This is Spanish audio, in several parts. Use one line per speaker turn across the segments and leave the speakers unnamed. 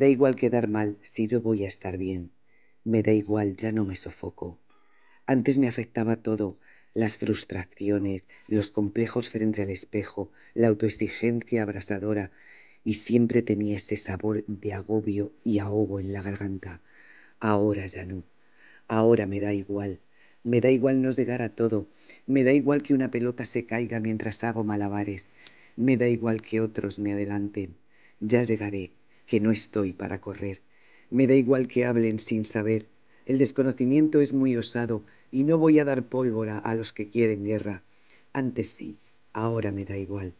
da igual quedar mal si yo voy a estar bien. Me da igual, ya no me sofoco. Antes me afectaba todo, las frustraciones, los complejos frente al espejo, la autoexigencia abrasadora, y siempre tenía ese sabor de agobio y ahogo en la garganta. Ahora ya no. Ahora me da igual. Me da igual no llegar a todo. Me da igual que una pelota se caiga mientras hago malabares. Me da igual que otros me adelanten. Ya llegaré, que no estoy para correr. Me da igual que hablen sin saber. El desconocimiento es muy osado y no voy a dar pólvora a los que quieren guerra. Antes sí, ahora me da igual.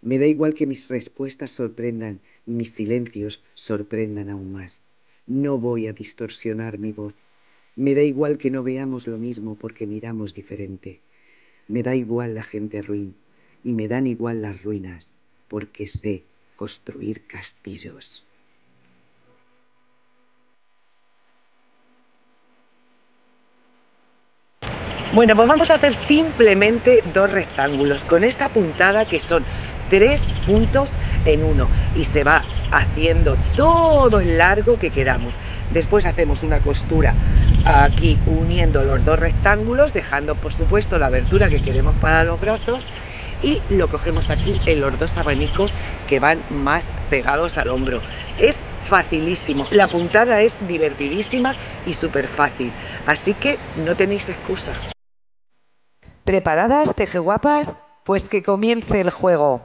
Me da igual que mis respuestas sorprendan, mis silencios sorprendan aún más. No voy a distorsionar mi voz. Me da igual que no veamos lo mismo porque miramos diferente. Me da igual la gente ruin y me dan igual las ruinas porque sé construir castillos. Bueno, pues vamos a hacer simplemente dos rectángulos con esta puntada que son tres puntos en uno y se va haciendo todo el largo que queramos. Después hacemos una costura aquí uniendo los dos rectángulos, dejando por supuesto la abertura que queremos para los brazos y lo cogemos aquí en los dos abanicos que van más pegados al hombro. Es facilísimo, la puntada es divertidísima y súper fácil, así que no tenéis excusa. ¿Preparadas, guapas Pues que comience el juego.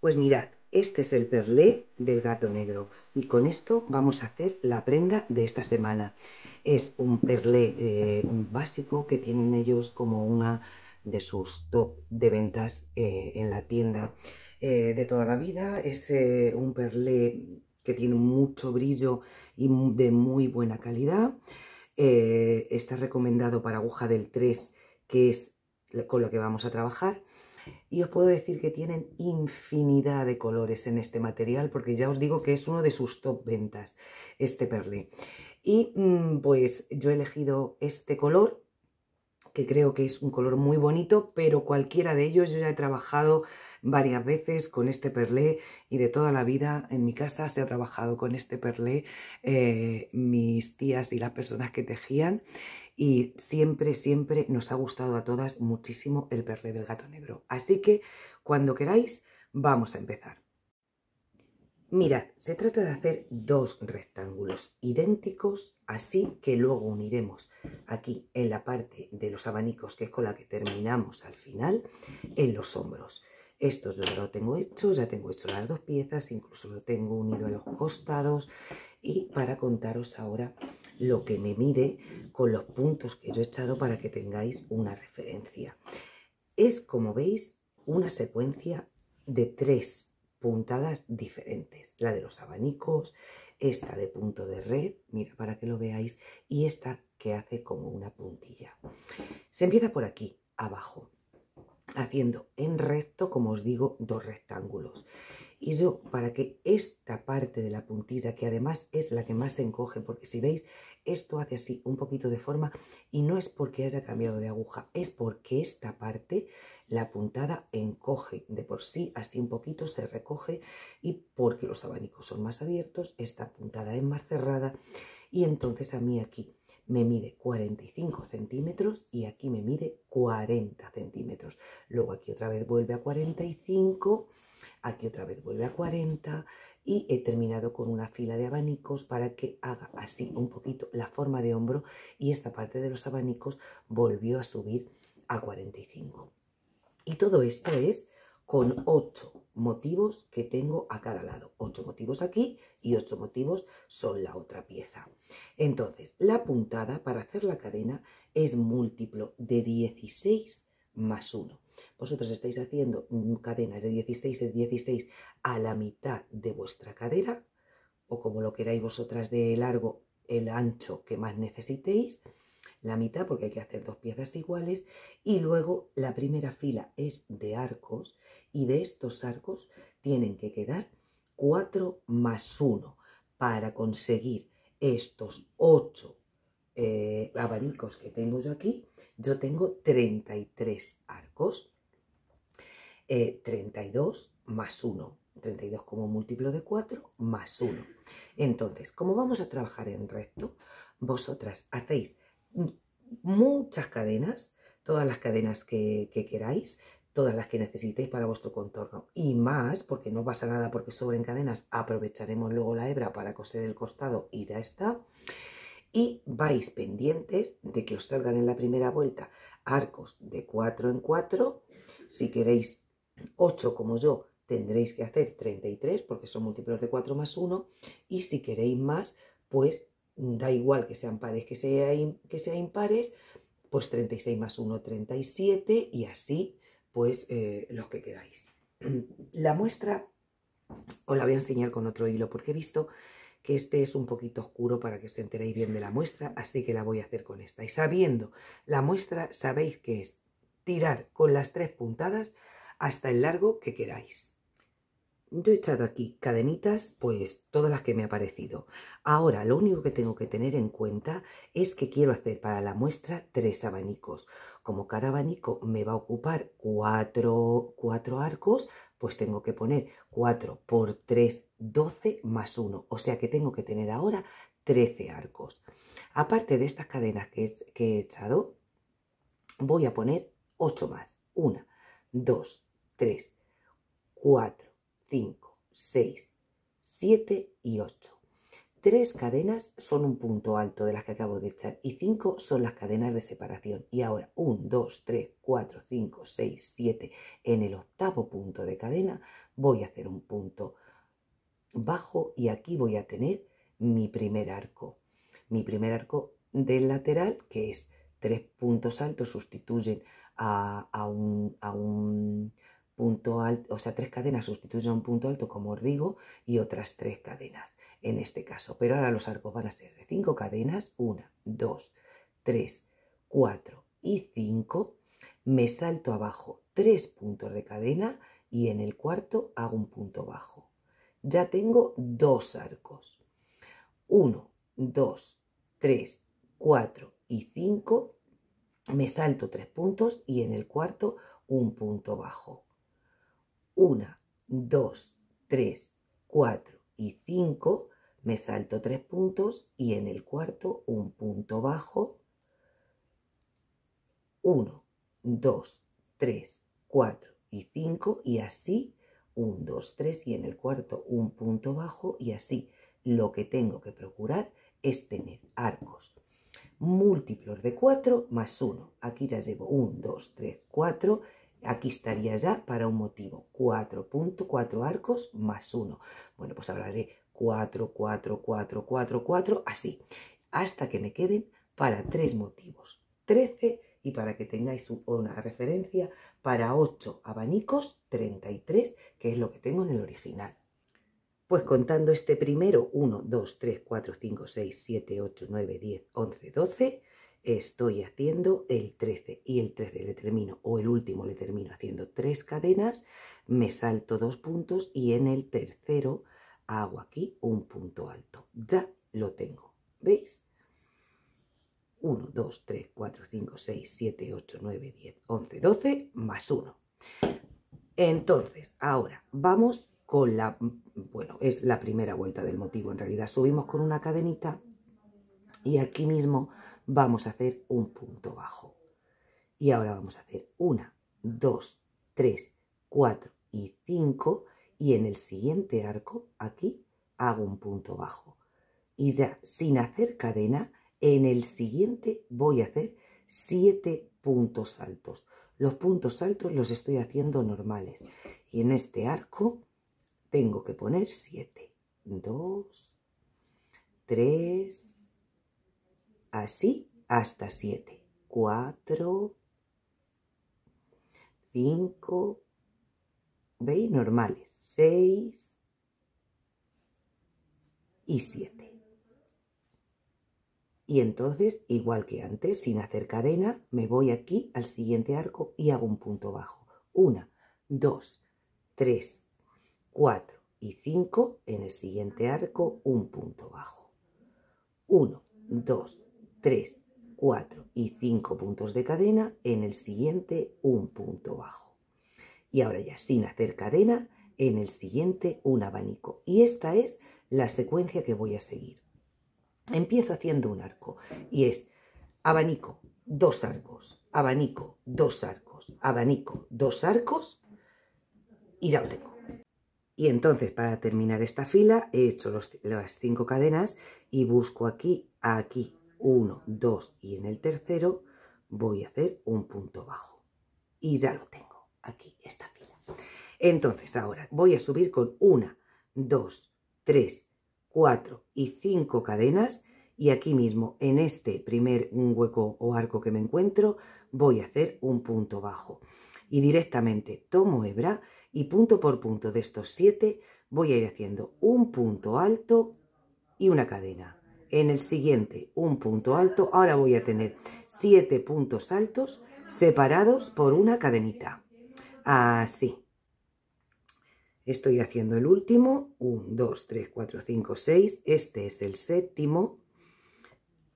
Pues mirad, este es el perlé del gato negro y con esto vamos a hacer la prenda de esta semana. Es un perlé eh, básico que tienen ellos como una de sus top de ventas eh, en la tienda eh, de toda la vida. Es un perlé que tiene mucho brillo y de muy buena calidad. Está recomendado para aguja del 3, que es con lo que vamos a trabajar. Y os puedo decir que tienen infinidad de colores en este material porque ya os digo que es uno de sus top ventas, este perlé. Y mm, pues yo he elegido este color que creo que es un color muy bonito, pero cualquiera de ellos yo ya he trabajado varias veces con este perlé y de toda la vida en mi casa se ha trabajado con este perlé eh, mis tías y las personas que tejían y siempre, siempre nos ha gustado a todas muchísimo el perlé del gato negro. Así que cuando queráis, vamos a empezar. Mirad, se trata de hacer dos rectángulos idénticos, así que luego uniremos aquí en la parte de los abanicos, que es con la que terminamos al final, en los hombros. Esto yo ya lo tengo hecho, ya tengo hecho las dos piezas, incluso lo tengo unido a los costados y para contaros ahora lo que me mide con los puntos que yo he echado para que tengáis una referencia. Es, como veis, una secuencia de tres puntadas diferentes. La de los abanicos, esta de punto de red, mira para que lo veáis, y esta que hace como una puntilla. Se empieza por aquí, abajo, haciendo en recto, como os digo, dos rectángulos. Y yo, para que esta parte de la puntilla, que además es la que más se encoge, porque si veis, esto hace así un poquito de forma y no es porque haya cambiado de aguja, es porque esta parte, la puntada, encoge de por sí, así un poquito se recoge y porque los abanicos son más abiertos, esta puntada es más cerrada y entonces a mí aquí me mide 45 centímetros y aquí me mide 40 centímetros. Luego aquí otra vez vuelve a 45 Aquí otra vez vuelve a 40 y he terminado con una fila de abanicos para que haga así un poquito la forma de hombro y esta parte de los abanicos volvió a subir a 45. Y todo esto es con 8 motivos que tengo a cada lado. 8 motivos aquí y 8 motivos son la otra pieza. Entonces, la puntada para hacer la cadena es múltiplo de 16 más 1 vosotros estáis haciendo cadenas de 16 de 16 a la mitad de vuestra cadera, o como lo queráis vosotras de largo, el ancho que más necesitéis, la mitad porque hay que hacer dos piezas iguales, y luego la primera fila es de arcos, y de estos arcos tienen que quedar 4 más 1 para conseguir estos 8 eh, abanicos que tengo yo aquí, yo tengo 33 arcos. 32 eh, más 1 32 como múltiplo de 4 más 1. Entonces, como vamos a trabajar en recto, vosotras hacéis muchas cadenas, todas las cadenas que, queráis, todas las que necesitéis para vuestro contorno y más, porque no pasa nada porque sobren cadenas, aprovecharemos luego la hebra para coser el costado y ya está. Y vais pendientes de que os salgan en la primera vuelta arcos de 4 en 4. Si queréis 8 como yo, tendréis que hacer 33 porque son múltiplos de 4 más 1 y si queréis más, pues da igual que sean pares que, sea, que sean impares, pues 36 más 1, 37 y así pues eh, los que queráis. La muestra os la voy a enseñar con otro hilo porque he visto que este es un poquito oscuro para que os enteréis bien de la muestra, así que la voy a hacer con esta. Y sabiendo la muestra, sabéis que es tirar con las tres puntadas hasta el largo que queráis. Yo he echado aquí cadenitas, pues todas las que me ha parecido. Ahora, lo único que tengo que tener en cuenta es que quiero hacer para la muestra tres abanicos. Como cada abanico me va a ocupar cuatro, cuatro arcos, pues tengo que poner 4 por 3, 12 más 1. O sea que tengo que tener ahora 13 arcos. Aparte de estas cadenas que he echado, voy a poner 8 más. 1, 2, 3, 4, 5, 6, 7 y 8. Tres cadenas son un punto alto de las que acabo de echar y cinco son las cadenas de separación. Y ahora 1, 2, 3, 4, 5, 6, 7. En el octavo punto de cadena voy a hacer un punto bajo y aquí voy a tener mi primer arco. Mi primer arco del lateral que es tres puntos altos sustituyen a, a un, a un punto alto, o sea, tres cadenas sustituyen a un punto alto, como os digo, y otras tres cadenas en este caso. Pero ahora los arcos van a ser de cinco cadenas, una, dos, tres, cuatro y cinco. Me salto abajo tres puntos de cadena y en el cuarto hago un punto bajo. Ya tengo dos arcos. Uno, dos, tres, cuatro y cinco. Me salto tres puntos y en el cuarto un punto bajo. Una, dos, tres, cuatro y cinco. Me salto tres puntos y en el cuarto un punto bajo. Uno, dos, tres, cuatro y cinco y así un, dos, tres y en el cuarto un punto bajo y así lo que tengo que procurar es tener arcos múltiplos de 4 más 1. Aquí ya llevo 1, 2, 3, 4 Aquí estaría ya para un motivo. 4.4 arcos más 1. Bueno, pues ahora haré 4, 4, 4, 4, 4, así. Hasta que me queden para tres motivos. 13 y para que tengáis una referencia para 8 abanicos, 33, que es lo que tengo en el original. Pues contando este primero, 1, 2, 3, 4, 5, 6, 7, 8, 9, 10, 11, 12, estoy haciendo el 13 y el 13 le termino o el último le termino haciendo tres cadenas, me salto dos puntos y en el tercero hago aquí un punto alto. Ya lo tengo, ¿veis? 1, 2, 3, 4, 5, 6, 7, 8, 9, 10, 11, 12 más 1. Entonces, ahora vamos con la, bueno, es la primera vuelta del motivo en realidad. Subimos con una cadenita y aquí mismo vamos a hacer un punto bajo. Y ahora vamos a hacer una, dos, tres, cuatro y cinco y en el siguiente arco aquí hago un punto bajo. Y ya sin hacer cadena, en el siguiente voy a hacer siete puntos altos. Los puntos altos los estoy haciendo normales. Y en este arco tengo que poner siete. Dos, tres, así hasta 7. 4, 5, ¿veis? Normales. 6 y 7. Y entonces, igual que antes, sin hacer cadena, me voy aquí al siguiente arco y hago un punto bajo. 1, 2, 3, 4 y 5. En el siguiente arco, un punto bajo. 1, 2, 3, 4 y 5 puntos de cadena, en el siguiente un punto bajo. Y ahora ya sin hacer cadena, en el siguiente un abanico. Y esta es la secuencia que voy a seguir. Empiezo haciendo un arco y es abanico, dos arcos, abanico, dos arcos, abanico, dos arcos y ya lo tengo. Y entonces para terminar esta fila he hecho las cinco cadenas y busco aquí, aquí, uno, dos y en el tercero voy a hacer un punto bajo. Y ya lo tengo, aquí esta fila. Entonces ahora voy a subir con una, dos, tres, cuatro y cinco cadenas y aquí mismo en este primer hueco o arco que me encuentro voy a hacer un punto bajo y directamente tomo hebra y punto por punto de estos siete voy a ir haciendo un punto alto y una cadena. En el siguiente un punto alto, ahora voy a tener siete puntos altos separados por una cadenita. Así. Estoy haciendo el último. 1, 2, 3, 4, 5, 6. Este es el séptimo.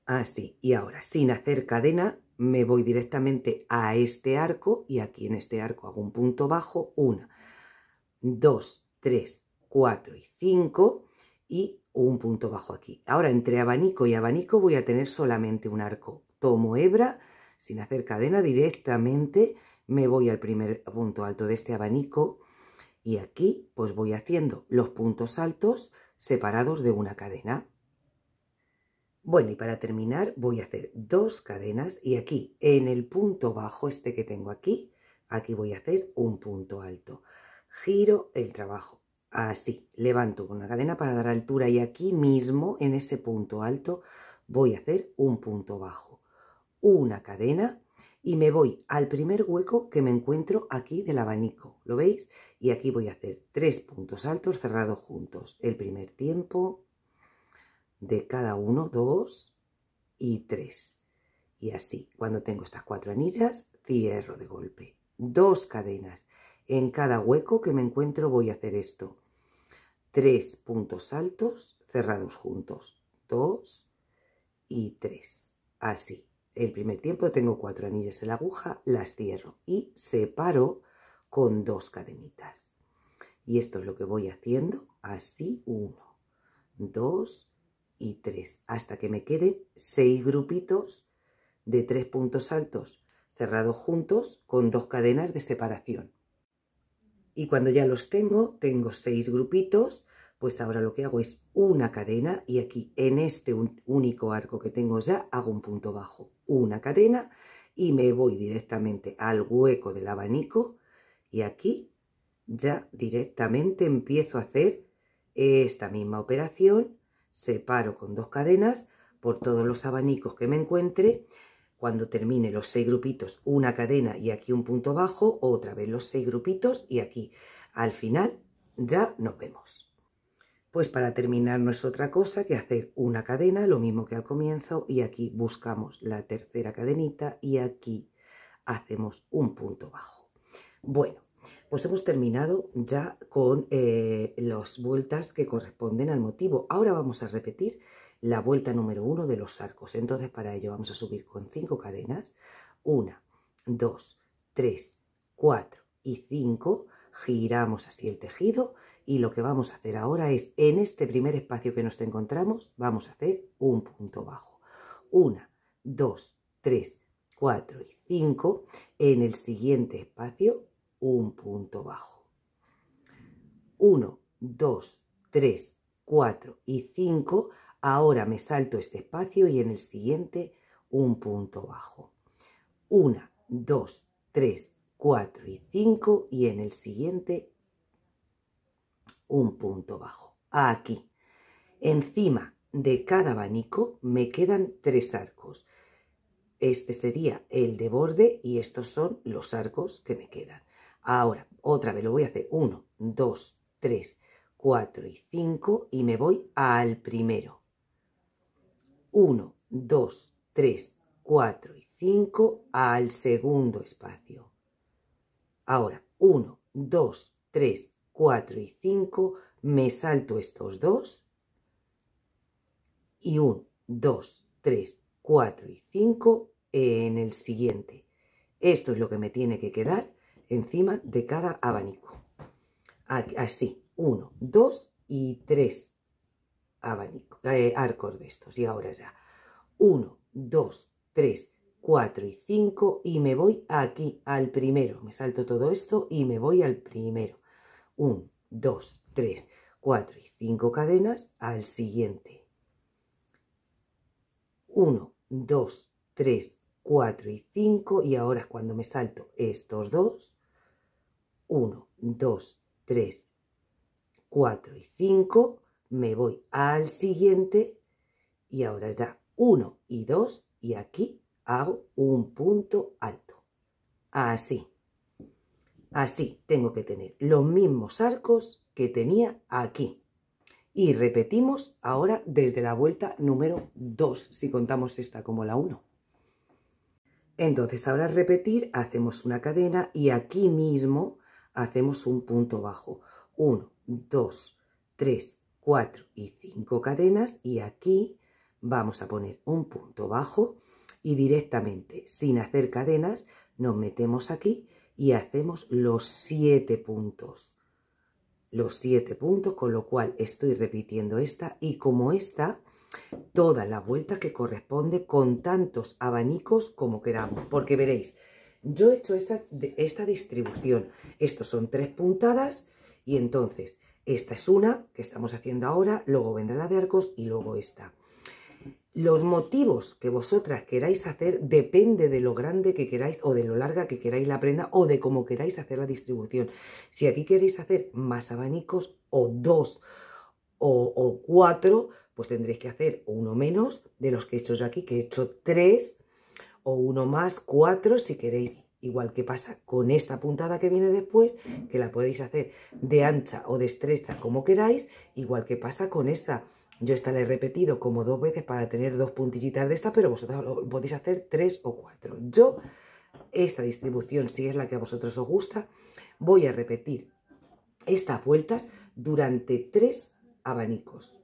Así. Y ahora, sin hacer cadena, me voy directamente a este arco y aquí en este arco hago un punto bajo. 1, 2, 3, 4 y 5 y un punto bajo aquí. Ahora entre abanico y abanico voy a tener solamente un arco. Tomo hebra, sin hacer cadena, directamente me voy al primer punto alto de este abanico y aquí pues voy haciendo los puntos altos separados de una cadena. Bueno, y para terminar voy a hacer dos cadenas y aquí en el punto bajo, este que tengo aquí, aquí voy a hacer un punto alto. Giro el trabajo, así, levanto con una cadena para dar altura y aquí mismo en ese punto alto voy a hacer un punto bajo. Una cadena y me voy al primer hueco que me encuentro aquí del abanico, ¿lo veis? Y aquí voy a hacer tres puntos altos cerrados juntos. El primer tiempo, de cada uno, dos y tres. Y así, cuando tengo estas cuatro anillas, cierro de golpe. Dos cadenas. En cada hueco que me encuentro voy a hacer esto. Tres puntos altos cerrados juntos. Dos y tres. Así. El primer tiempo tengo cuatro anillas en la aguja, las cierro y separo con dos cadenitas. Y esto es lo que voy haciendo. Así, uno, dos y 3 hasta que me queden 6 grupitos de 3 puntos altos cerrados juntos con dos cadenas de separación. Y cuando ya los tengo, tengo 6 grupitos, pues ahora lo que hago es una cadena y aquí en este único arco que tengo ya hago un punto bajo, una cadena y me voy directamente al hueco del abanico y aquí ya directamente empiezo a hacer esta misma operación separo con dos cadenas por todos los abanicos que me encuentre. Cuando termine los seis grupitos, una cadena y aquí un punto bajo, otra vez los seis grupitos y aquí. Al final ya nos vemos. Pues para terminar no es otra cosa que hacer una cadena, lo mismo que al comienzo, y aquí buscamos la tercera cadenita y aquí hacemos un punto bajo. Bueno, pues hemos terminado ya con eh, las vueltas que corresponden al motivo. Ahora vamos a repetir la vuelta número uno de los arcos. Entonces para ello vamos a subir con cinco cadenas. Una, dos, tres, cuatro y cinco. Giramos así el tejido y lo que vamos a hacer ahora es en este primer espacio que nos encontramos vamos a hacer un punto bajo. Una, dos, tres, cuatro y cinco. En el siguiente espacio un punto bajo. 1, 2, 3, 4 y 5. Ahora me salto este espacio y en el siguiente un punto bajo. 1, 2, 3, 4 y 5 y en el siguiente un punto bajo. Aquí. Encima de cada abanico me quedan tres arcos. Este sería el de borde y estos son los arcos que me quedan. Ahora, otra vez lo voy a hacer. 1, 2, 3, 4 y 5 y me voy al primero. 1, 2, 3, 4 y 5 al segundo espacio. Ahora, 1, 2, 3, 4 y 5, me salto estos dos. Y 1, 2, 3, 4 y 5 en el siguiente. Esto es lo que me tiene que quedar encima de cada abanico. así, uno, dos y tres abanicos, eh, arcos de estos. Y ahora ya, uno, dos, tres, cuatro y cinco y me voy aquí al primero. Me salto todo esto y me voy al primero. Un, dos, tres, cuatro y cinco cadenas al siguiente. Uno, dos, tres, cuatro y cinco y ahora cuando me salto estos dos. Uno, dos, tres, cuatro y cinco. Me voy al siguiente y ahora ya uno y dos y aquí hago un punto alto. Así. Así tengo que tener los mismos arcos que tenía aquí. Y repetimos ahora desde la vuelta número 2, si contamos esta como la 1. Entonces ahora repetir, hacemos una cadena y aquí mismo hacemos un punto bajo. 1, 2, 3, 4 y 5 cadenas y aquí vamos a poner un punto bajo y directamente sin hacer cadenas nos metemos aquí y hacemos los 7 puntos. Los 7 puntos, con lo cual estoy repitiendo esta y como esta, toda la vuelta que corresponde con tantos abanicos como queramos. Porque veréis, yo he hecho esta, esta distribución. Estos son tres puntadas y entonces esta es una que estamos haciendo ahora, luego vendrá la de arcos y luego esta. Los motivos que vosotras queráis hacer depende de lo grande que queráis o de lo larga que queráis la prenda o de cómo queráis hacer la distribución. Si aquí queréis hacer más abanicos o dos o, cuatro, pues tendréis que hacer uno menos de los que he hecho yo aquí, que he hecho tres o uno más, cuatro si queréis. Igual que pasa con esta puntada que viene después, que la podéis hacer de ancha o de estrecha como queráis, igual que pasa con esta yo esta la he repetido como dos veces para tener dos puntillitas de esta, pero vosotros podéis hacer tres o cuatro. Yo, esta distribución, si es la que a vosotros os gusta, voy a repetir estas vueltas durante tres abanicos.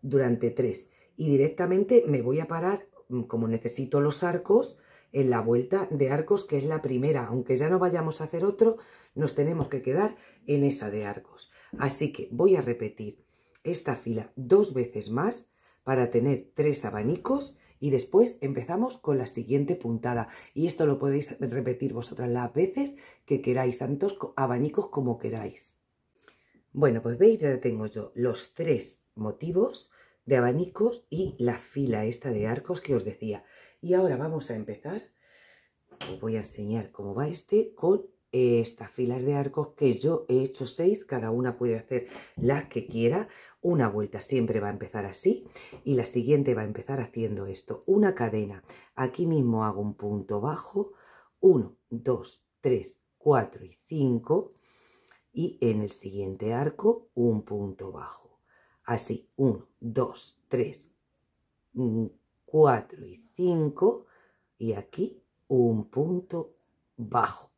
Durante tres. Y directamente me voy a parar, mm, como necesito los arcos, en la vuelta de arcos, que es la primera. Aunque ya no vayamos a hacer otro, nos tenemos que quedar en esa de arcos. Así que voy a repetir esta fila dos veces más para tener tres abanicos y después empezamos con la siguiente puntada. Y esto lo podéis repetir vosotras las veces que queráis, tantos abanicos como queráis. Bueno, pues veis, ya tengo yo los tres motivos de abanicos y la fila esta de arcos que os decía. Y ahora vamos a empezar, os voy a enseñar cómo va este, con estas filas de arcos que yo he hecho seis, cada una puede hacer las que quiera. Una vuelta siempre va a empezar así y la siguiente va a empezar haciendo esto. Una cadena. Aquí mismo hago un punto bajo. 1, 2, 3, 4 y 5. Y en el siguiente arco un punto bajo. Así, 1, 2, 3, 4 y 5. Y aquí un punto bajo.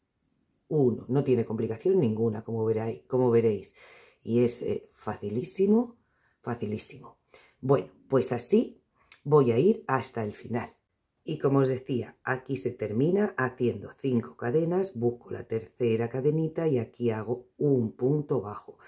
1. No tiene complicación ninguna, como, veréis. Como veréis y es eh, facilísimo, facilísimo. Bueno, pues así voy a ir hasta el final. Y como os decía, aquí se termina haciendo cinco cadenas, busco la tercera cadenita y aquí hago un punto bajo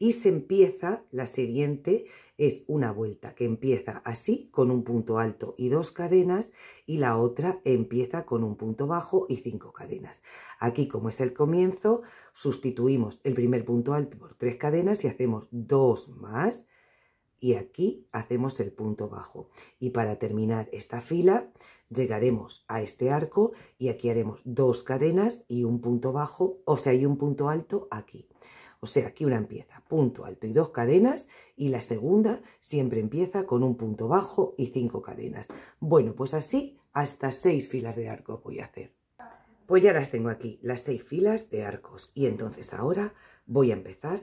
y se empieza, la siguiente es una vuelta que empieza así con un punto alto y dos cadenas y la otra empieza con un punto bajo y cinco cadenas. Aquí como es el comienzo sustituimos el primer punto alto por tres cadenas y hacemos dos más y aquí hacemos el punto bajo. Y para terminar esta fila llegaremos a este arco y aquí haremos dos cadenas y un punto bajo, o sea, y un punto alto aquí. O sea, aquí una empieza punto alto y dos cadenas y la segunda siempre empieza con un punto bajo y cinco cadenas. Bueno, pues así hasta seis filas de arcos voy a hacer. Pues ya las tengo aquí, las seis filas de arcos. Y entonces ahora voy a empezar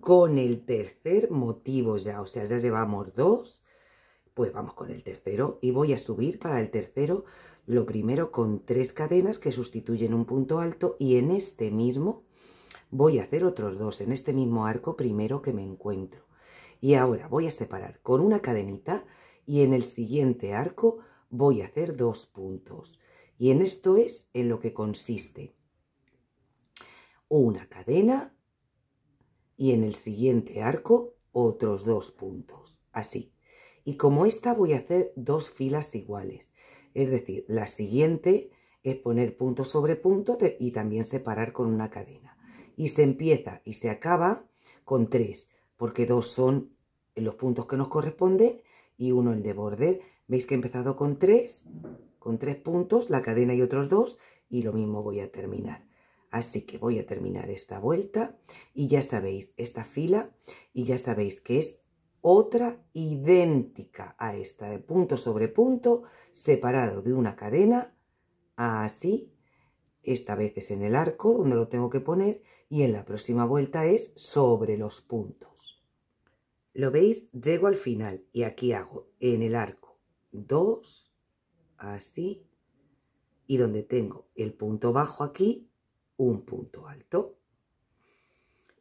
con el tercer motivo ya. O sea, ya llevamos dos, pues vamos con el tercero. Y voy a subir para el tercero lo primero con tres cadenas que sustituyen un punto alto y en este mismo voy a hacer otros dos en este mismo arco primero que me encuentro. Y ahora voy a separar con una cadenita y en el siguiente arco voy a hacer dos puntos. Y en esto es en lo que consiste. Una cadena y en el siguiente arco otros dos puntos, así. Y como esta voy a hacer dos filas iguales, es decir, la siguiente es poner punto sobre punto y también separar con una cadena. Y se empieza y se acaba con tres, porque dos son los puntos que nos corresponden y uno el de borde. Veis que he empezado con tres, con tres puntos, la cadena y otros dos, y lo mismo voy a terminar. Así que voy a terminar esta vuelta y ya sabéis esta fila y ya sabéis que es otra idéntica a esta de punto sobre punto separado de una cadena así esta vez es en el arco donde lo tengo que poner y en la próxima vuelta es sobre los puntos lo veis llego al final y aquí hago en el arco dos así y donde tengo el punto bajo aquí un punto alto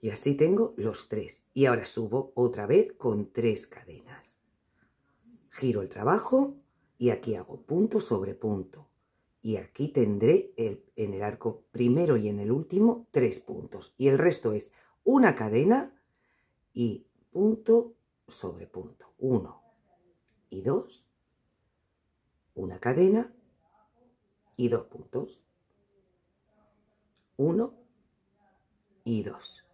y así tengo los tres. Y ahora subo otra vez con tres cadenas. Giro el trabajo y aquí hago punto sobre punto. Y aquí tendré el, en el arco primero y en el último tres puntos. Y el resto es una cadena y punto sobre punto. Uno y dos. Una cadena y dos puntos. Uno y dos.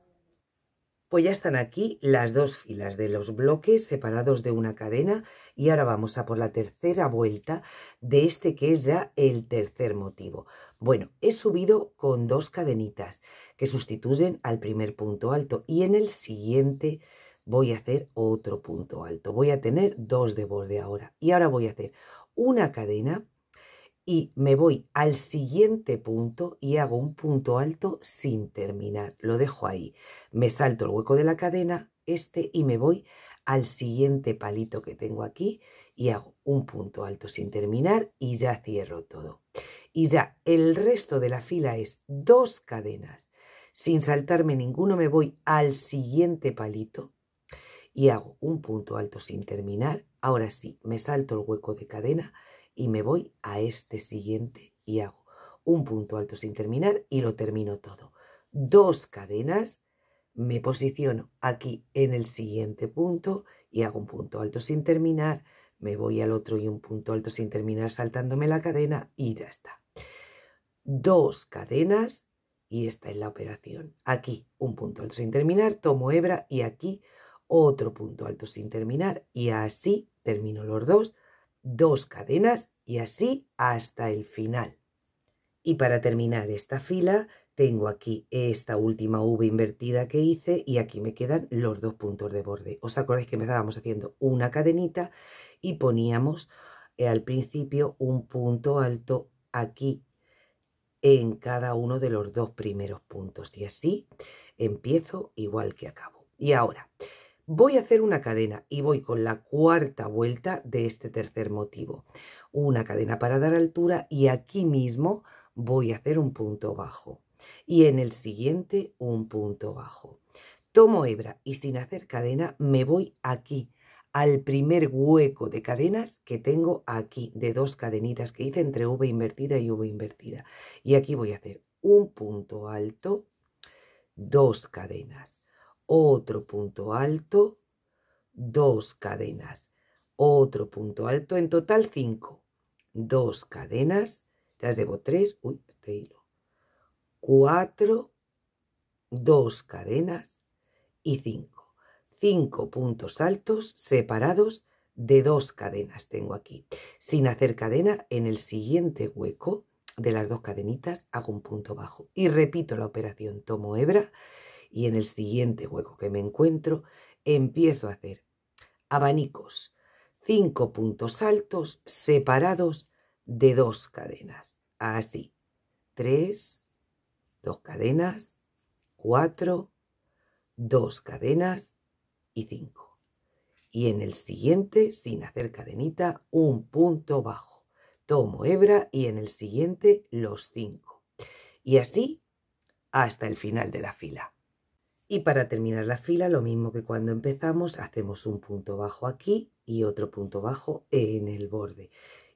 Pues ya están aquí las dos filas de los bloques separados de una cadena y ahora vamos a por la tercera vuelta de este que es ya el tercer motivo. Bueno, he subido con dos cadenitas que sustituyen al primer punto alto y en el siguiente voy a hacer otro punto alto. Voy a tener dos de borde ahora y ahora voy a hacer una cadena y me voy al siguiente punto y hago un punto alto sin terminar. Lo dejo ahí. Me salto el hueco de la cadena, este, y me voy al siguiente palito que tengo aquí y hago un punto alto sin terminar y ya cierro todo. Y ya el resto de la fila es dos cadenas. Sin saltarme ninguno me voy al siguiente palito y hago un punto alto sin terminar. Ahora sí, me salto el hueco de cadena y me voy a este siguiente y hago un punto alto sin terminar y lo termino todo. Dos cadenas, me posiciono aquí en el siguiente punto y hago un punto alto sin terminar, me voy al otro y un punto alto sin terminar saltándome la cadena y ya está. Dos cadenas y esta es la operación. Aquí un punto alto sin terminar, tomo hebra y aquí otro punto alto sin terminar y así termino los dos dos cadenas y así hasta el final. Y para terminar esta fila tengo aquí esta última V invertida que hice y aquí me quedan los dos puntos de borde. ¿Os acordáis que empezábamos haciendo una cadenita y poníamos eh, al principio un punto alto aquí en cada uno de los dos primeros puntos y así empiezo igual que acabo. Y ahora Voy a hacer una cadena y voy con la cuarta vuelta de este tercer motivo. Una cadena para dar altura y aquí mismo voy a hacer un punto bajo. Y en el siguiente un punto bajo. Tomo hebra y sin hacer cadena me voy aquí al primer hueco de cadenas que tengo aquí de dos cadenitas que hice entre V invertida y V invertida. Y aquí voy a hacer un punto alto, dos cadenas otro punto alto, dos cadenas, otro punto alto, en total cinco, dos cadenas, ya llevo tres, uy, este hilo, cuatro, dos cadenas y cinco. Cinco puntos altos separados de dos cadenas tengo aquí. Sin hacer cadena, en el siguiente hueco de las dos cadenitas hago un punto bajo y repito la operación. Tomo hebra y en el siguiente hueco que me encuentro empiezo a hacer abanicos, cinco puntos altos separados de dos cadenas. Así, tres, dos cadenas, cuatro, dos cadenas y cinco. Y en el siguiente, sin hacer cadenita, un punto bajo. Tomo hebra y en el siguiente los cinco. Y así hasta el final de la fila. Y para terminar la fila, lo mismo que cuando empezamos, hacemos un punto bajo aquí y otro punto bajo en el borde.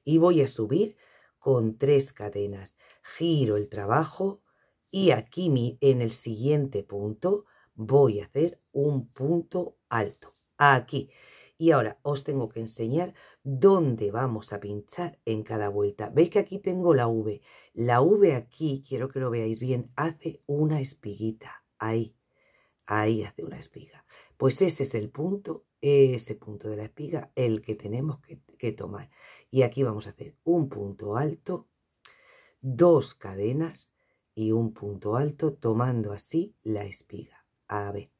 Y voy a subir con tres cadenas. Giro el trabajo y aquí en el siguiente punto voy a hacer un punto alto aquí. Y ahora os tengo que enseñar dónde vamos a pinchar en cada vuelta. ¿Veis que aquí tengo la V? La V aquí, quiero que lo veáis bien, hace una espiguita. Ahí, ahí hace una espiga. Pues ese es el punto, ese punto de la espiga, el que tenemos que, tomar. Y aquí vamos a hacer un punto alto, dos cadenas y un punto alto, tomando así la espiga. A ver.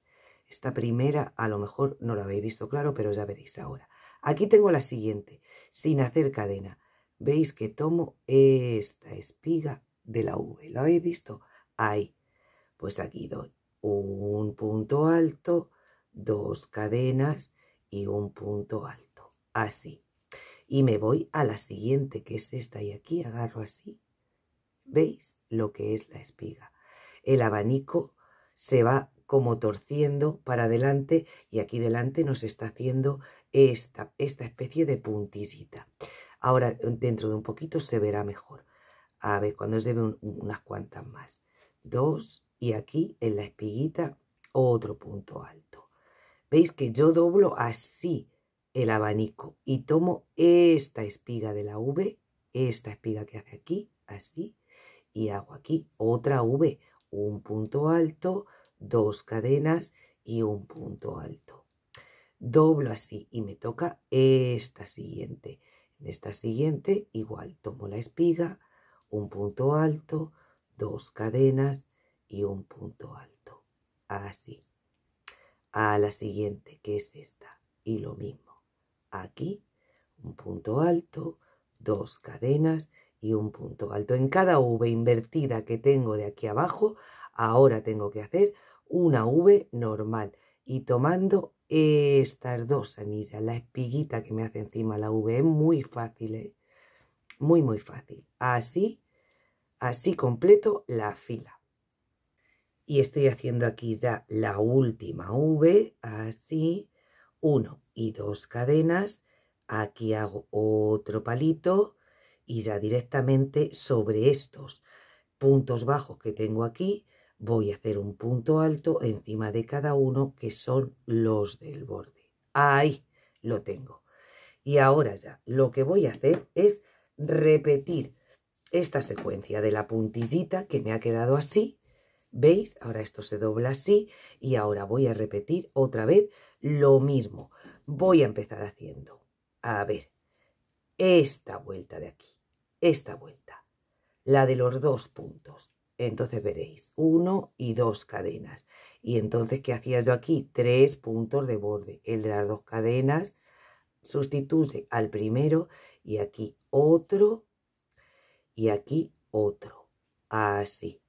Esta primera a lo mejor no la habéis visto claro, pero ya veréis ahora. Aquí tengo la siguiente, sin hacer cadena. Veis que tomo esta espiga de la V. ¿Lo habéis visto? Ahí. Pues aquí doy un punto alto, dos cadenas y un punto alto. Así. Y me voy a la siguiente, que es esta, y aquí agarro así. ¿Veis lo que es la espiga? El abanico se va como torciendo para adelante y aquí delante nos está haciendo esta, esta especie de puntillita. Ahora dentro de un poquito se verá mejor. A ver, cuando os debe unas cuantas más. Dos y aquí en la espiguita otro punto alto. Veis que yo doblo así el abanico y tomo esta espiga de la V, esta espiga que hace aquí, así, y hago aquí otra V, un punto alto, dos cadenas y un punto alto. Doblo así y me toca esta siguiente. En esta siguiente igual tomo la espiga, un punto alto, dos cadenas y un punto alto. Así. A la siguiente, que es esta. Y lo mismo. Aquí, un punto alto, dos cadenas y un punto alto. En cada V invertida que tengo de aquí abajo, ahora tengo que hacer una V normal y tomando estas dos anillas, la espiguita que me hace encima la V, es muy fácil, ¿eh? muy muy fácil. Así, así completo la fila. Y estoy haciendo aquí ya la última V, así, uno y dos cadenas, aquí hago otro palito y ya directamente sobre estos puntos bajos que tengo aquí, voy a hacer un punto alto encima de cada uno que son los del borde. Ahí lo tengo. Y ahora ya lo que voy a hacer es repetir esta secuencia de la puntillita que me ha quedado así. ¿Veis? Ahora esto se dobla así y ahora voy a repetir otra vez lo mismo. Voy a empezar haciendo, a ver, esta vuelta de aquí, esta vuelta, la de los dos puntos entonces veréis uno y dos cadenas. Y entonces, ¿qué hacía yo aquí? Tres puntos de borde. El de las dos cadenas sustituye al primero y aquí otro y aquí otro. Así.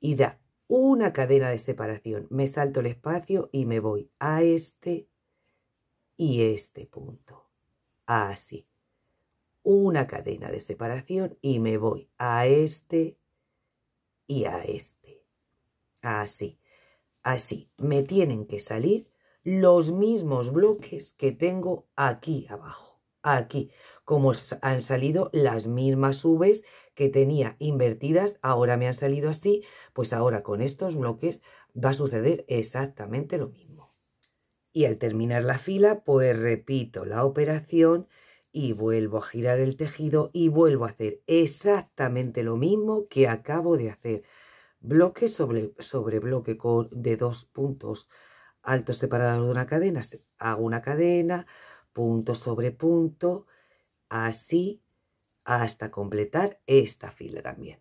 Y da una cadena de separación. Me salto el espacio y me voy a este y este punto. Así. Una cadena de separación y me voy a este y a este. Así, así, me tienen que salir los mismos bloques que tengo aquí abajo. Aquí, como han salido las mismas Vs que tenía invertidas, ahora me han salido así, pues ahora con estos bloques va a suceder exactamente lo mismo. Y al terminar la fila, pues repito la operación y vuelvo a girar el tejido y vuelvo a hacer exactamente lo mismo que acabo de hacer. Bloque sobre, sobre bloque de dos puntos altos separados de una cadena. Hago una cadena, punto sobre punto, así hasta completar esta fila también.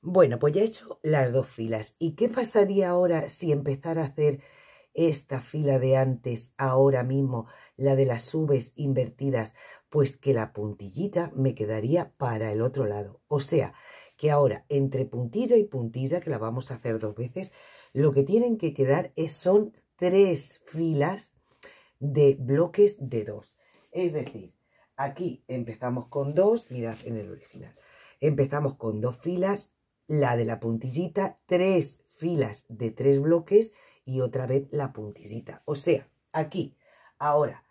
Bueno, pues ya he hecho las dos filas. ¿Y qué pasaría ahora si empezara a hacer esta fila de antes, ahora mismo, la de las subes invertidas? pues que la puntillita me quedaría para el otro lado. O sea, que ahora entre puntilla y puntilla, que la vamos a hacer dos veces, lo que tienen que quedar es, son tres filas de bloques de dos. Es decir, aquí empezamos con dos, mirad en el original, empezamos con dos filas, la de la puntillita, tres filas de tres bloques y otra vez la puntillita. O sea, aquí, ahora,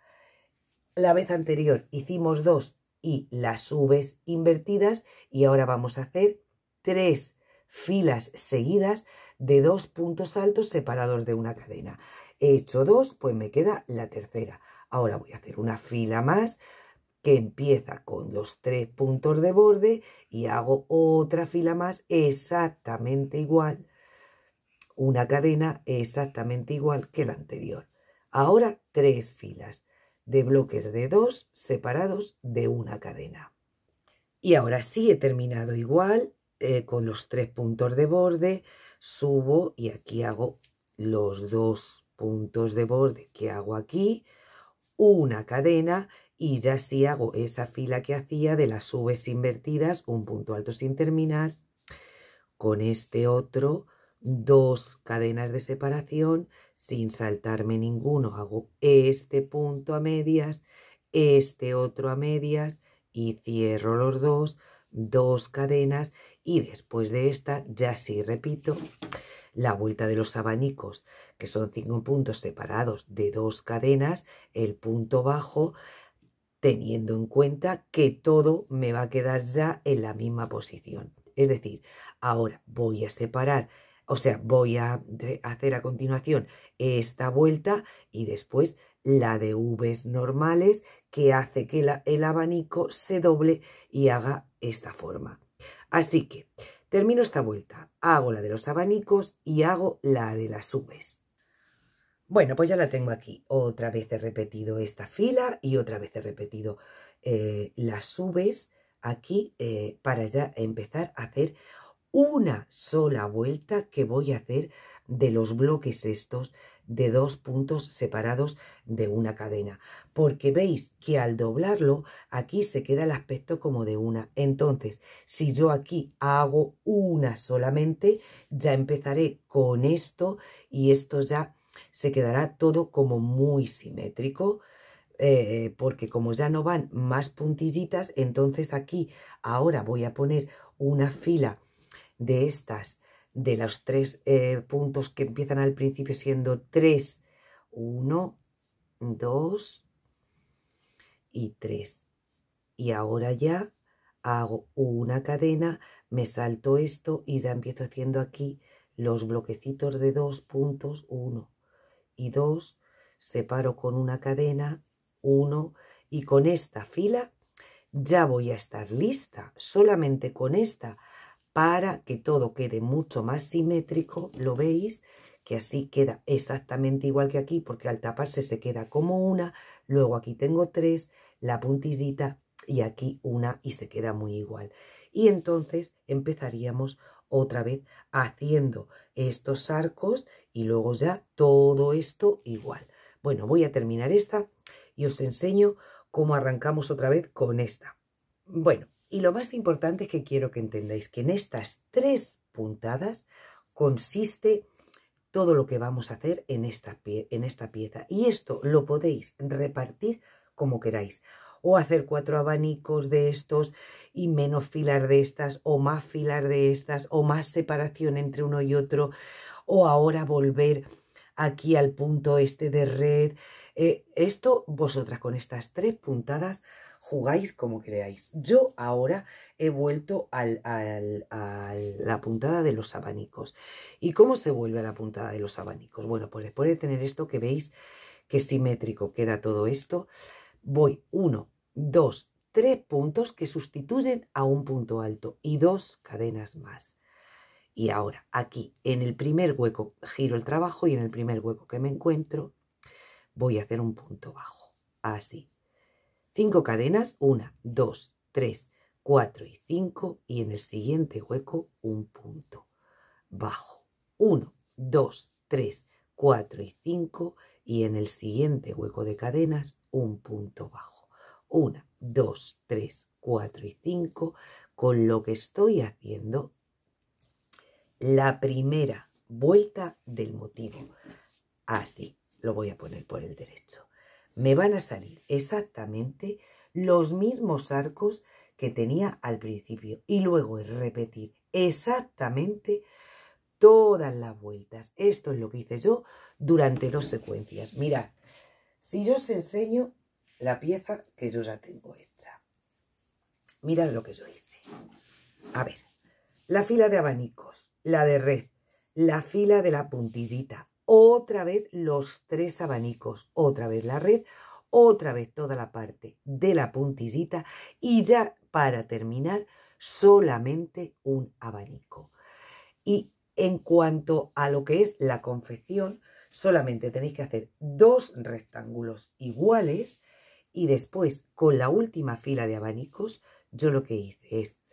la vez anterior hicimos dos y las subes invertidas y ahora vamos a hacer tres filas seguidas de dos puntos altos separados de una cadena. He hecho dos, pues me queda la tercera. Ahora voy a hacer una fila más que empieza con los tres puntos de borde y hago otra fila más exactamente igual. Una cadena exactamente igual que la anterior. Ahora tres filas de bloques de dos separados de una cadena. Y ahora sí he terminado igual eh, con los tres puntos de borde, subo y aquí hago los dos puntos de borde que hago aquí, una cadena y ya sí hago esa fila que hacía de las subes invertidas, un punto alto sin terminar, con este otro, dos cadenas de separación sin saltarme ninguno, hago este punto a medias, este otro a medias y cierro los dos, dos cadenas y después de esta ya sí repito la vuelta de los abanicos, que son cinco puntos separados de dos cadenas, el punto bajo, teniendo en cuenta que todo me va a quedar ya en la misma posición. Es decir, ahora voy a separar, o sea, voy a hacer a continuación esta vuelta y después la de Vs normales que hace que el abanico se doble y haga esta forma. Así que Termino esta vuelta, hago la de los abanicos y hago la de las subes. Bueno, pues ya la tengo aquí. Otra vez he repetido esta fila y otra vez he repetido eh, las subes aquí eh, para ya empezar a hacer una sola vuelta que voy a hacer de los bloques estos de dos puntos separados de una cadena. Porque veis que al doblarlo, aquí se queda el aspecto como de una. Entonces, si yo aquí hago una solamente, ya empezaré con esto y esto ya se quedará todo como muy simétrico. Eh, porque como ya no van más puntillitas, entonces aquí ahora voy a poner una fila de estas de los tres eh, puntos que empiezan al principio siendo 3, 1, 2 y 3. Y ahora ya hago una cadena, me salto esto y ya empiezo haciendo aquí los bloquecitos de dos puntos, 1 y 2, separo con una cadena, 1 y con esta fila ya voy a estar lista, solamente con esta para que todo quede mucho más simétrico, lo veis, que así queda exactamente igual que aquí, porque al taparse se queda como una, luego aquí tengo tres, la puntillita y aquí una y se queda muy igual. Y entonces empezaríamos otra vez haciendo estos arcos y luego ya todo esto igual. Bueno, voy a terminar esta y os enseño cómo arrancamos otra vez con esta. Bueno, y lo más importante es que quiero que entendáis que en estas tres puntadas consiste todo lo que vamos a hacer en esta, en esta pieza. Y esto lo podéis repartir como queráis. O hacer cuatro abanicos de estos y menos filar de estas, o más filar de estas, o más separación entre uno y otro. O ahora volver aquí al punto este de red. Eh, esto vosotras con estas tres puntadas jugáis como creáis. Yo ahora he vuelto a la puntada de los abanicos. ¿Y cómo se vuelve a la puntada de los abanicos? Bueno, pues después de tener esto que veis que simétrico queda todo esto, voy uno, dos, tres puntos que sustituyen a un punto alto y dos cadenas más. Y ahora aquí en el primer hueco giro el trabajo y en el primer hueco que me encuentro voy a hacer un punto bajo. Así. Cinco cadenas, una, dos, tres, cuatro y cinco y en el siguiente hueco un punto bajo. Uno, dos, tres, cuatro y cinco y en el siguiente hueco de cadenas un punto bajo. Una, dos, tres, cuatro y cinco con lo que estoy haciendo la primera vuelta del motivo. Así lo voy a poner por el derecho me van a salir exactamente los mismos arcos que tenía al principio y luego es repetir exactamente todas las vueltas. Esto es lo que hice yo durante dos secuencias. Mirad, si yo os enseño la pieza que yo ya tengo hecha. Mirad lo que yo hice. A ver, la fila de abanicos, la de red, la fila de la puntillita, otra vez los tres abanicos, otra vez la red, otra vez toda la parte de la puntillita y ya para terminar solamente un abanico. Y en cuanto a lo que es la confección, solamente tenéis que hacer dos rectángulos iguales y después con la última fila de abanicos yo lo que hice es,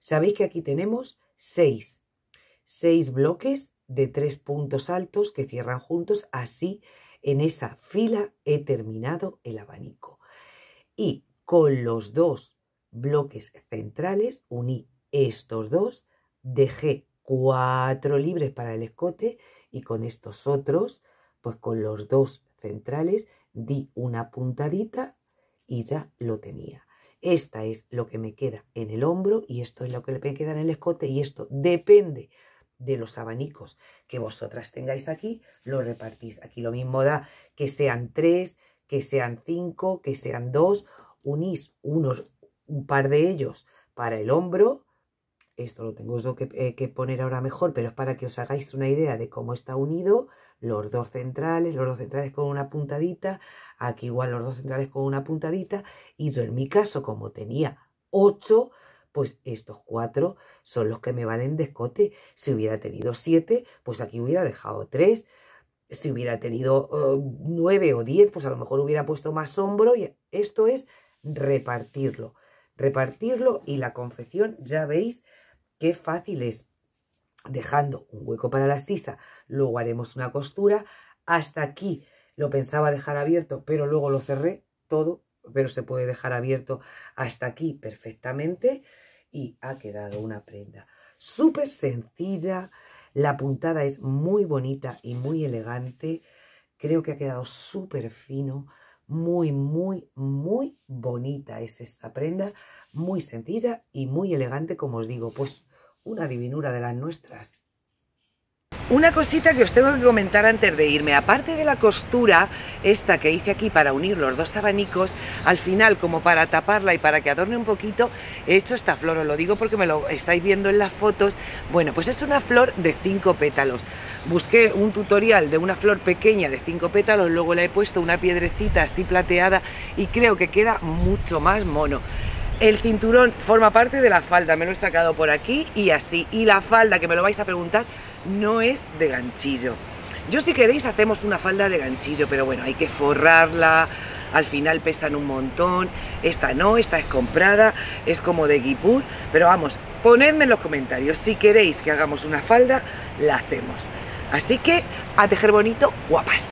sabéis que aquí tenemos seis, seis bloques de tres puntos altos que cierran juntos, así en esa fila he terminado el abanico. Y con los dos bloques centrales uní estos dos, dejé cuatro libres para el escote y con estos otros, pues con los dos centrales di una puntadita y ya lo tenía. Esta es lo que me queda en el hombro y esto es lo que me queda en el escote y esto depende de los abanicos que vosotras tengáis aquí, lo repartís. Aquí lo mismo da que sean tres, que sean cinco, que sean dos, unís unos, un par de ellos para el hombro. Esto lo tengo yo que, eh, que poner ahora mejor, pero es para que os hagáis una idea de cómo está unido. Los dos centrales, los dos centrales con una puntadita, aquí igual los dos centrales con una puntadita. Y yo en mi caso, como tenía ocho, pues estos cuatro son los que me valen de escote. Si hubiera tenido siete, pues aquí hubiera dejado tres. Si hubiera tenido uh, nueve o diez, pues a lo mejor hubiera puesto más hombro. Y esto es repartirlo. Repartirlo y la confección, ya veis qué fácil es. Dejando un hueco para la sisa, luego haremos una costura. Hasta aquí lo pensaba dejar abierto, pero luego lo cerré todo pero se puede dejar abierto hasta aquí perfectamente y ha quedado una prenda súper sencilla. La puntada es muy bonita y muy elegante. Creo que ha quedado súper fino. Muy, muy, muy bonita es esta prenda. Muy sencilla y muy elegante, como os digo. Pues una divinura de las nuestras. Una cosita que os tengo que comentar antes de irme, aparte de la costura esta que hice aquí para unir los dos abanicos, al final como para taparla y para que adorne un poquito, he hecho esta flor, os lo digo porque me lo estáis viendo en las fotos, bueno pues es una flor de cinco pétalos, busqué un tutorial de una flor pequeña de cinco pétalos, luego le he puesto una piedrecita así plateada y creo que queda mucho más mono. El cinturón forma parte de la falda, me lo he sacado por aquí y así, y la falda que me lo vais a preguntar, no es de ganchillo. Yo si queréis hacemos una falda de ganchillo, pero bueno, hay que forrarla, al final pesan un montón, esta no, esta es comprada, es como de guipur, pero vamos, ponedme en los comentarios, si queréis que hagamos una falda, la hacemos. Así que a tejer bonito, guapas.